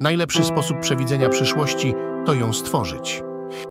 Najlepszy sposób przewidzenia przyszłości to ją stworzyć.